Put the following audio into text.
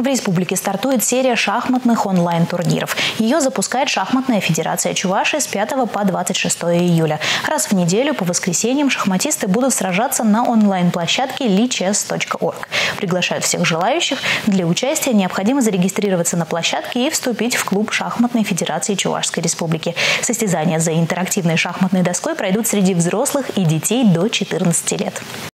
В республике стартует серия шахматных онлайн-турниров. Ее запускает Шахматная федерация Чувашии с 5 по 26 июля. Раз в неделю по воскресеньям шахматисты будут сражаться на онлайн-площадке lichess.org. Приглашают всех желающих. Для участия необходимо зарегистрироваться на площадке и вступить в клуб Шахматной федерации Чувашской республики. Состязания за интерактивной шахматной доской пройдут среди взрослых и детей до 14 лет.